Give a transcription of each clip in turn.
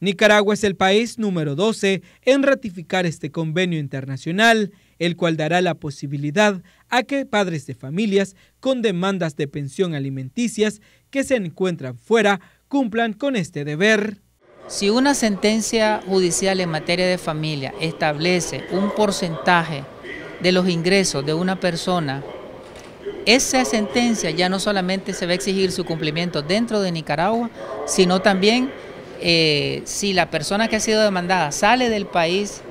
Nicaragua es el país número 12 en ratificar este convenio internacional, el cual dará la posibilidad a que padres de familias con demandas de pensión alimenticias que se encuentran fuera cumplan con este deber. Si una sentencia judicial en materia de familia establece un porcentaje de los ingresos de una persona, esa sentencia ya no solamente se va a exigir su cumplimiento dentro de Nicaragua, sino también eh, si la persona que ha sido demandada sale del país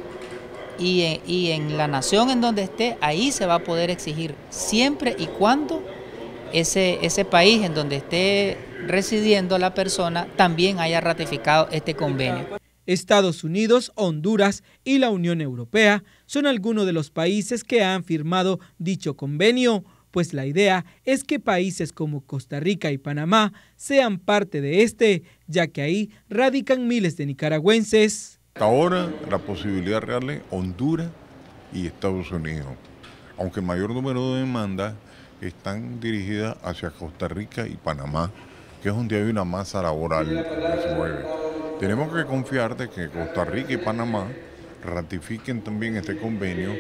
y y en la nación en donde esté, ahí se va a poder exigir siempre y cuando ese país en donde esté residiendo la persona también haya ratificado este convenio. Estados Unidos, Honduras y la Unión Europea son algunos de los países que han firmado dicho convenio, pues la idea es que países como Costa Rica y Panamá sean parte de este, ya que ahí radican miles de nicaragüenses. Ahora la posibilidad real es Honduras y Estados Unidos, aunque el mayor número de demandas están dirigidas hacia Costa Rica y Panamá, que es donde hay una masa laboral que se mueve. Tenemos que confiar de que Costa Rica y Panamá ratifiquen también este convenio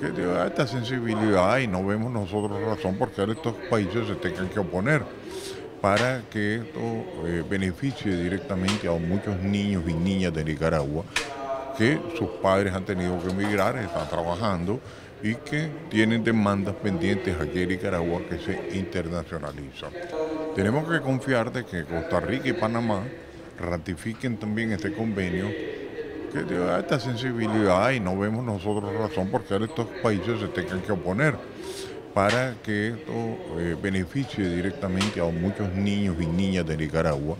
que da esta sensibilidad y no vemos nosotros razón por qué estos países se tengan que oponer para que esto eh, beneficie directamente a muchos niños y niñas de Nicaragua que sus padres han tenido que emigrar, están trabajando y que tienen demandas pendientes aquí en Nicaragua que se internacionalizan. Tenemos que confiar de que Costa Rica y Panamá ratifiquen también este convenio que da esta sensibilidad y no vemos nosotros razón por qué estos países se tengan que oponer para que esto eh, beneficie directamente a muchos niños y niñas de Nicaragua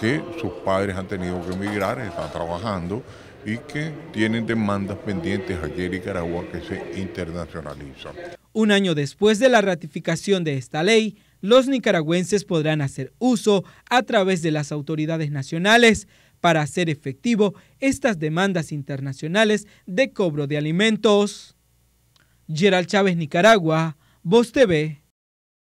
que sus padres han tenido que emigrar, están trabajando y que tienen demandas pendientes aquí en Nicaragua que se internacionalizan. Un año después de la ratificación de esta ley, los nicaragüenses podrán hacer uso a través de las autoridades nacionales para hacer efectivo estas demandas internacionales de cobro de alimentos. Gerald Chávez, Nicaragua, Voz TV.